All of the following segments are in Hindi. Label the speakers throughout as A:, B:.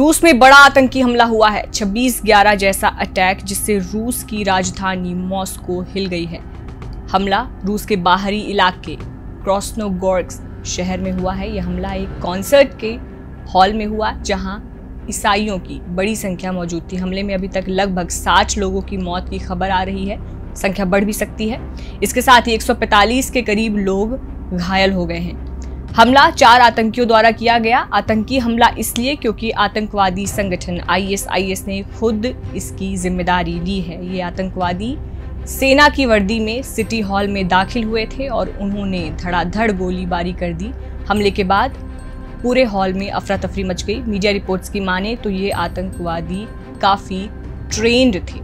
A: रूस में बड़ा आतंकी हमला हुआ है। 26 ग्यारह जैसा अटैक जिससे रूस की राजधानी मॉस्को हिल गई है। हमला रूस के बाहरी इलाके क्रॉस्नोगोर्ग्स शहर में हुआ है। यह हमला एक कॉन्सर्ट के हॉल में हुआ, जहाँ ईसाइयों की बड़ी संख्या मौजूद थी। हमले में अभी तक लगभग 60 लोगों की मौत की खबर आ रही है। संख्या बढ़ भी सकती है। इसके साथ ही 145 के करीब लोग घायल हो गए हैं। हमला चार आतंकियों द्वारा किया गया। आतंकी हमला इसलिए क्योंकि आतंकवादी संगठन आईएसआईएस ने खुद इसकी ज़िम्मेदारी ली है। ये आतंकवादी सेना की वर्दी में सिटी हॉल में दाखिल हुए थे और उन्होंने धड़ाधड़ गोलीबारी कर दी। हमले के बाद पूरे हॉल में अफरा तफरी मच गई। मीडिया रिपोर्ट्स की माने तो ये आतंकवादी काफ़ी ट्रेंड थे।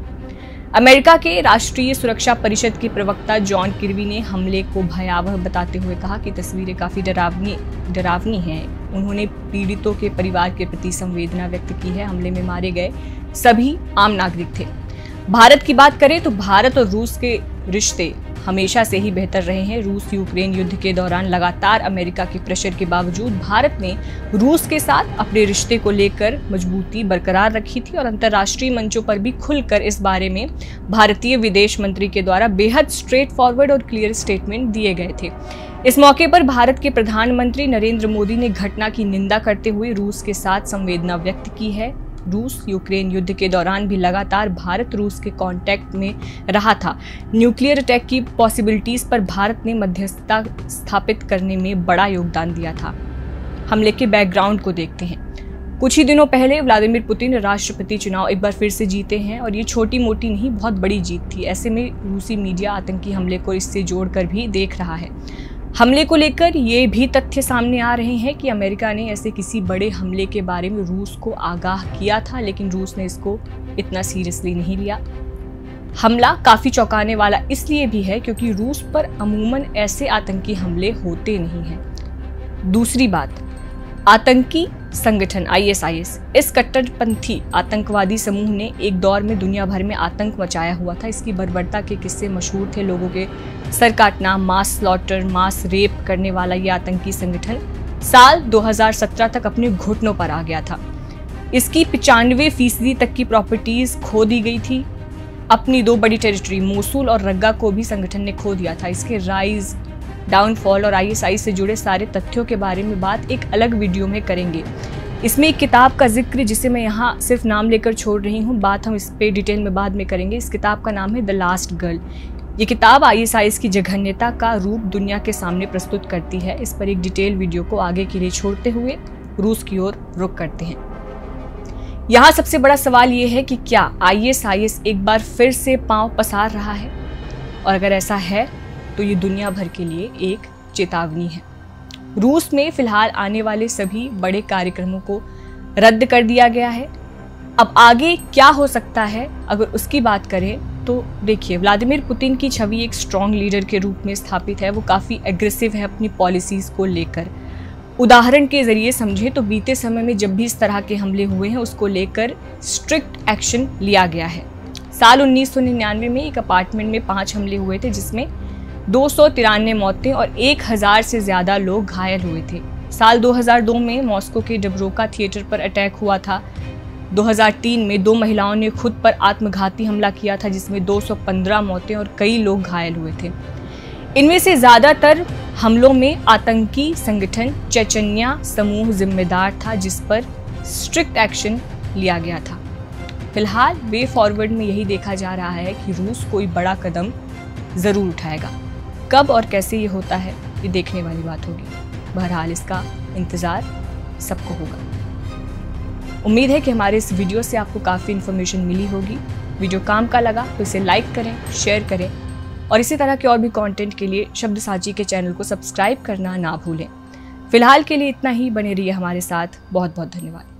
A: अमेरिका के राष्ट्रीय सुरक्षा परिषद के प्रवक्ता जॉन किरवी ने हमले को भयावह बताते हुए कहा कि तस्वीरें काफ़ी डरावनी डरावनी हैं। उन्होंने पीड़ितों के परिवार के प्रति संवेदना व्यक्त की है। हमले में मारे गए सभी आम नागरिक थे। भारत की बात करें तो भारत और रूस के रिश्ते हमेशा से ही बेहतर रहे हैं। रूस यूक्रेन युद्ध के दौरान लगातार अमेरिका के प्रेशर के बावजूद भारत ने रूस के साथ अपने रिश्ते को लेकर मजबूती बरकरार रखी थी और अंतर्राष्ट्रीय मंचों पर भी खुलकर इस बारे में भारतीय विदेश मंत्री के द्वारा बेहद स्ट्रेट फॉरवर्ड और क्लियर स्टेटमेंट दिए गए थे। इस मौके पर भारत के प्रधानमंत्री नरेंद्र मोदी ने घटना की निंदा करते हुए रूस के साथ संवेदना व्यक्त की है। रूस यूक्रेन युद्ध के दौरान भी लगातार भारत रूस के कांटेक्ट में रहा था। न्यूक्लियर अटैक की पॉसिबिलिटीज पर भारत ने मध्यस्थता स्थापित करने में बड़ा योगदान दिया था। हमले के बैकग्राउंड को देखते हैं। कुछ ही दिनों पहले व्लादिमीर पुतिन राष्ट्रपति चुनाव एक बार फिर से जीते हैं और ये छोटी मोटी नहीं, बहुत बड़ी जीत थी। ऐसे में रूसी मीडिया आतंकी हमले को इससे जोड़कर भी देख रहा है। हमले को लेकर ये भी तथ्य सामने आ रहे हैं कि अमेरिका ने ऐसे किसी बड़े हमले के बारे में रूस को आगाह किया था, लेकिन रूस ने इसको इतना सीरियसली नहीं लिया। हमला काफ़ी चौंकाने वाला इसलिए भी है क्योंकि रूस पर अमूमन ऐसे आतंकी हमले होते नहीं हैं। दूसरी बात, आतंकी संगठन आईएसआईएस इस कट्टरपंथी आतंकवादी समूह ने एक दौर में दुनिया भर में आतंक मचाया हुआ था। इसकी बर्बरता के किस्से मशहूर थे लोगों के। सर काटना मास स्लॉटर मास रेप करने वाला ये आतंकी संगठन साल 2017 तक अपने घुटनों पर आ गया था। इसकी पिचानवे फ़ीसदी तक की प्रॉपर्टीज़ खो दी गई थी। अपनी दो बड़ी टेरिटरी मोसूल और रग्गा को भी संगठन ने खो दिया था। इसके राइज डाउनफॉल और आईएसआई से जुड़े सारे तथ्यों के बारे में बात एक अलग वीडियो में करेंगे। इसमें एक किताब का ज़िक्र, जिसे मैं यहाँ सिर्फ़ नाम लेकर छोड़ रही हूँ, बात हम इस पर डिटेल में बाद में करेंगे। इस किताब का नाम है द लास्ट गर्ल ये किताब आईएसआईएस की जघन्यता का रूप दुनिया के सामने प्रस्तुत करती है। इस पर एक डिटेल वीडियो को आगे के लिए छोड़ते हुए रूस की ओर रुक करते हैं। यहाँ सबसे बड़ा सवाल ये है कि क्या आईएसआईएस एक बार फिर से पाँव पसार रहा है? और अगर ऐसा है तो ये दुनिया भर के लिए एक चेतावनी है। रूस में फ़िलहाल आने वाले सभी बड़े कार्यक्रमों को रद्द कर दिया गया है। अब आगे क्या हो सकता है, अगर उसकी बात करें तो देखिए, व्लादिमीर पुतिन की छवि एक स्ट्रॉन्ग लीडर के रूप में स्थापित है। वो काफ़ी एग्रेसिव है अपनी पॉलिसीज़ को लेकर। उदाहरण के ज़रिए समझें तो बीते समय में जब भी इस तरह के हमले हुए हैं, उसको लेकर स्ट्रिक्ट एक्शन लिया गया है। साल उन्नीस सौ निन्यानवे में एक अपार्टमेंट में पाँच हमले हुए थे, जिसमें दो सौ तिरानवे मौतें और एक हज़ार से ज़्यादा लोग घायल हुए थे। साल 2002 में मॉस्को के डबरोका थिएटर पर अटैक हुआ था। 2003 में दो महिलाओं ने खुद पर आत्मघाती हमला किया था, जिसमें 215 मौतें और कई लोग घायल हुए थे। इनमें से ज़्यादातर हमलों में आतंकी संगठन चैचन्या समूह जिम्मेदार था, जिस पर स्ट्रिक्ट एक्शन लिया गया था। फ़िलहाल वे फॉरवर्ड में यही देखा जा रहा है कि रूस कोई बड़ा कदम ज़रूर उठाएगा। कब और कैसे ये होता है, ये देखने वाली बात होगी। बहरहाल इसका इंतज़ार सबको होगा। उम्मीद है कि हमारे इस वीडियो से आपको काफ़ी इन्फॉर्मेशन मिली होगी। वीडियो काम का लगा तो इसे लाइक करें शेयर करें और इसी तरह के और भी कंटेंट के लिए शब्द साची के चैनल को सब्सक्राइब करना ना भूलें। फ़िलहाल के लिए इतना ही, बने रहिए हमारे साथ। बहुत बहुत धन्यवाद।